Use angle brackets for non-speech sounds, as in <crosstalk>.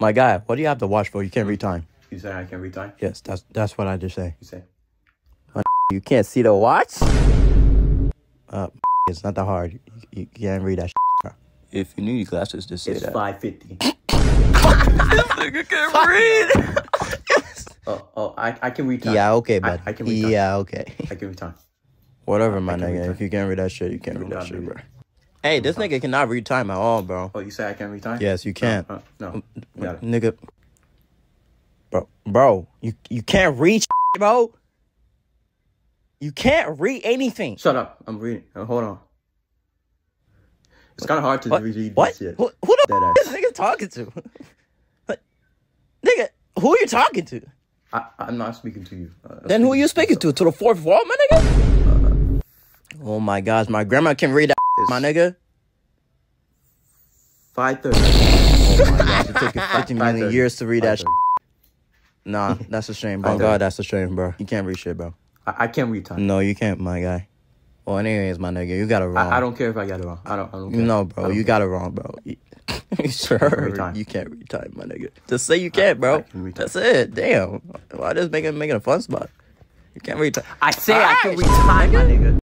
My guy, what do you have to watch for? You can't read time. You say I can't read time? Yes, that's that's what I just say. You say. <laughs> You can't see the watch? Uh, <laughs> it's not that hard. You, you can't read that. <laughs> Bro. If you need glasses, just say It's that. five fifty. nigga can't read. Oh, oh, I, I can read time. yeah, okay, I, bud. I can read time. yeah, okay. I can read time. Whatever, my nigga. If you can't read that shit, you can't You read that shit, bro. Hey, this nigga cannot read time at all, bro. Oh, you say I can't read time? Yes, you can. Uh, no. Got it. Nigga. Bro, bro, you you can't read bro. You can't read anything. Shut up. I'm reading. Uh, hold on. It's kind of hard to What? read What? this shit. Who, who the f- this nigga talking to? Nigga, who are you talking to? I, I'm not speaking to you. Uh, Then who are you speaking to? To the fourth wall, my nigga? Oh my gosh, my grandma can read that, my nigga. Five thirty. Oh my gosh, it took you 50 million 5:30. years to read that. Nah, <laughs> that's a shame, bro. 5:30. God, that's a shame, bro. You can't read shit, bro. I, I can't read time. No, you can't, my guy. Well, anyways, my nigga, you got it wrong. I, I don't care if I got it wrong. I don't. I don't care. No, bro, you care. got it wrong, bro. You, <laughs> sure, you can't read time, my nigga. Just say you can't, bro. Can. That's it. Damn. Why just making making a fun spot? You can't read time. I say I can read time, my nigga.